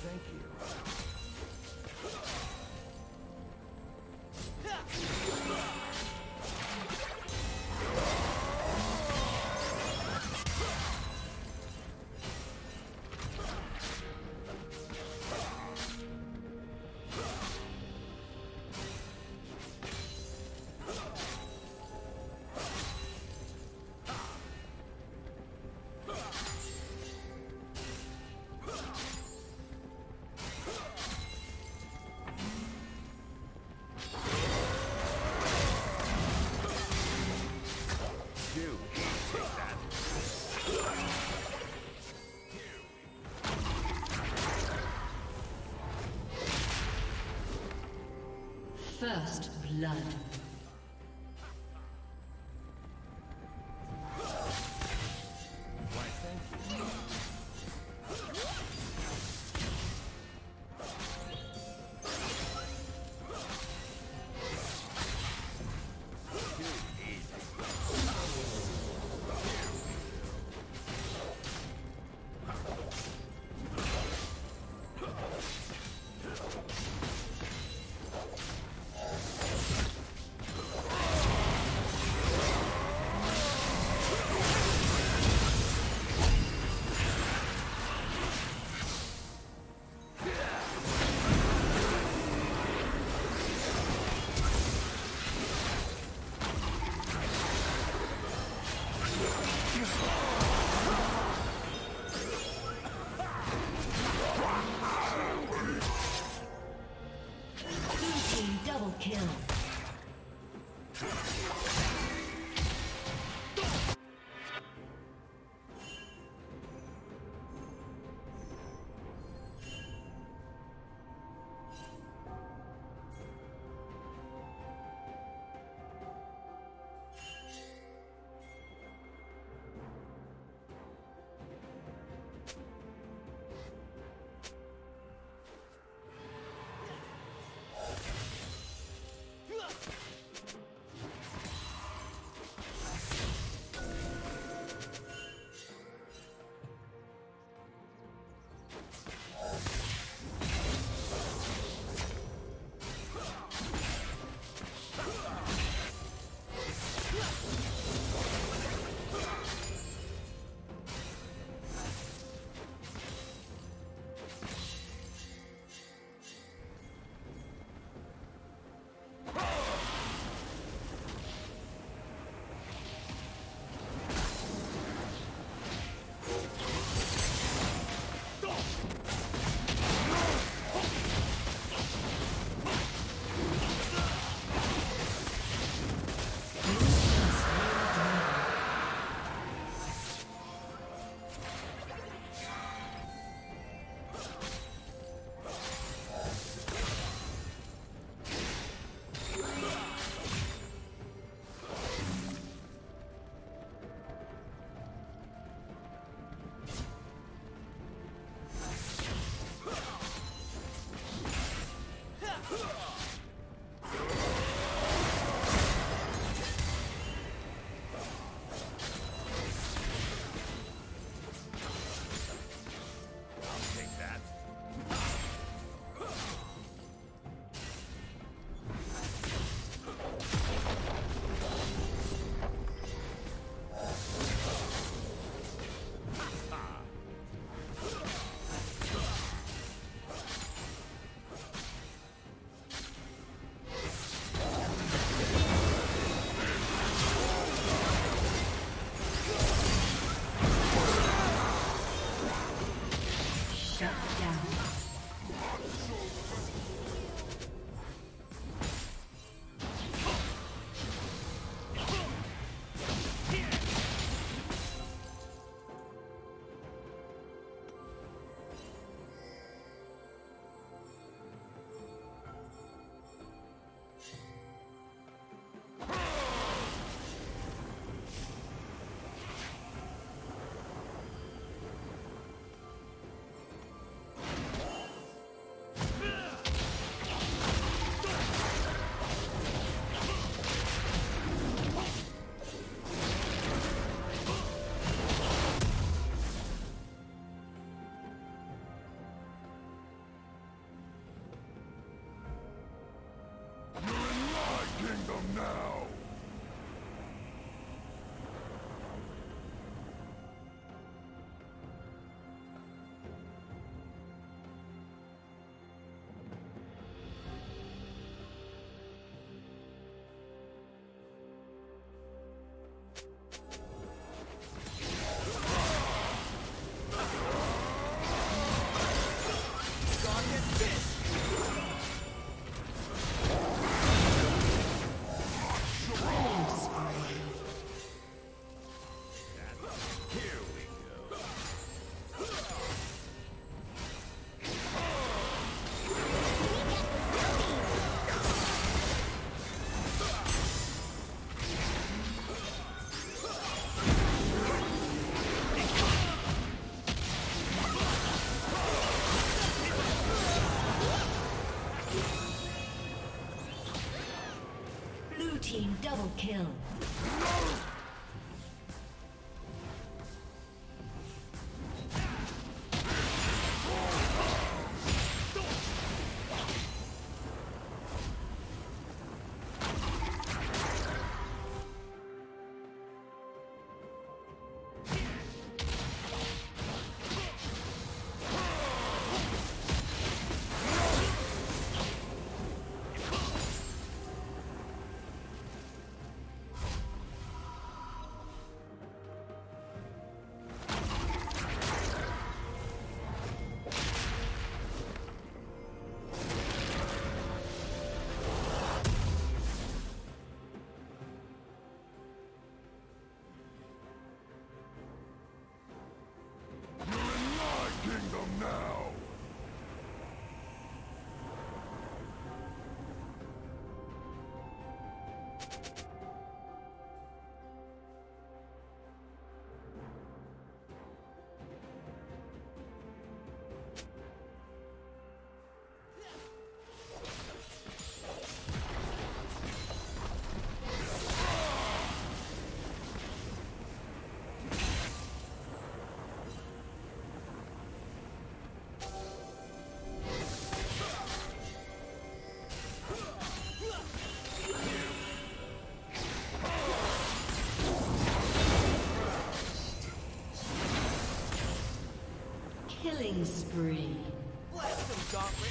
Thank you. First blood. kill. team double kill. Killing spree. Bless them, Gauntlet.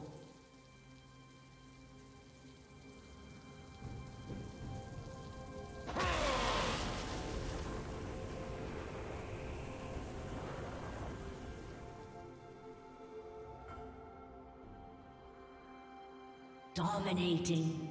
Dominating.